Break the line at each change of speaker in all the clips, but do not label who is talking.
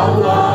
Allah.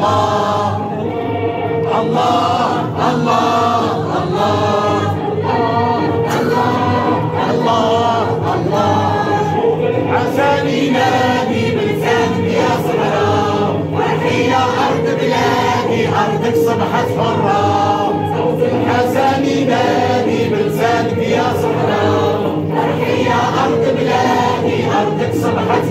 الله الله الله الله. الله نادي يا صحراء. صبحت يا أرض بلادي أرضك صبحت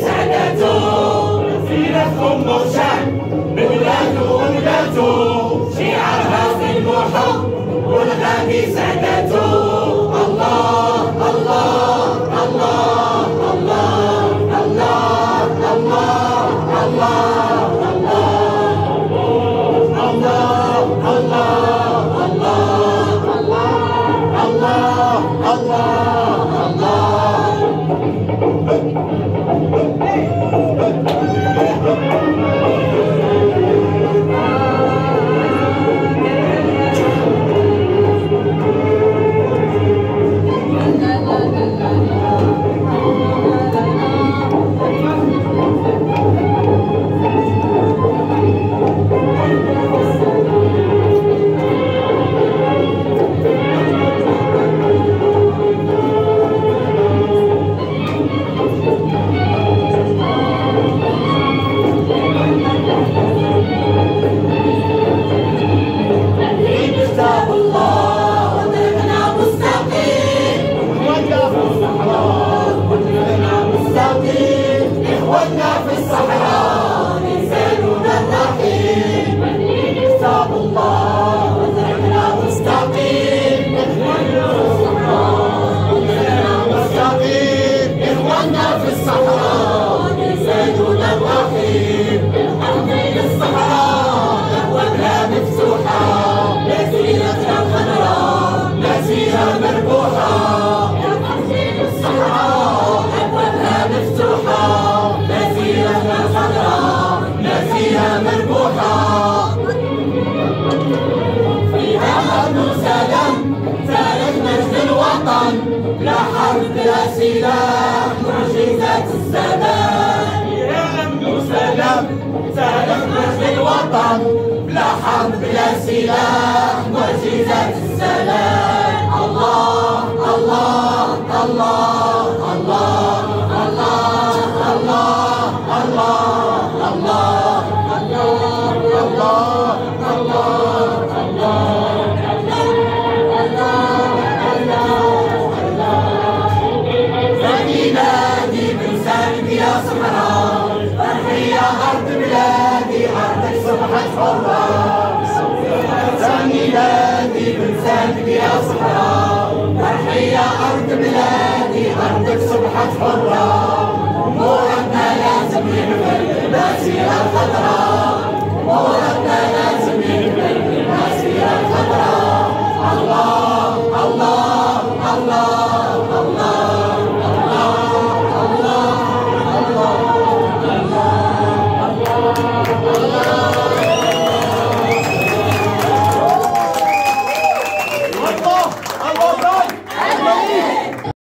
سعدته سيرة أم شعب بولاده وولداته Anisada. what? now العالم ثالث مجد الوطن لا حرب لا سلاح معجزات أمن وسلام ثالث مجد الوطن لا حرب لا سلاح. الحرة بصوت الأذان يا صحراء أرض بلادي أرضك صبحت حرة.